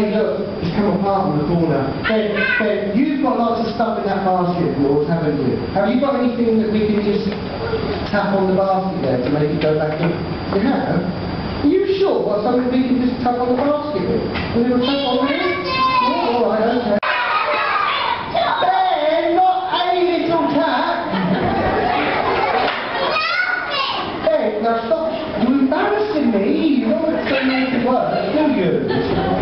hey look, it's come apart on the corner, Ben, Ben, you've got lots of stuff in that basket of haven't you? Have you got anything that we can just tap on the basket there to make it go back in? You have? Are you sure? Well, something we can just tap on the basket with? And it'll tap on there? Yeah, alright, okay. Ben, not a little tap! Ben, now stop. You're embarrassing me. You know it's going to make it work, do you?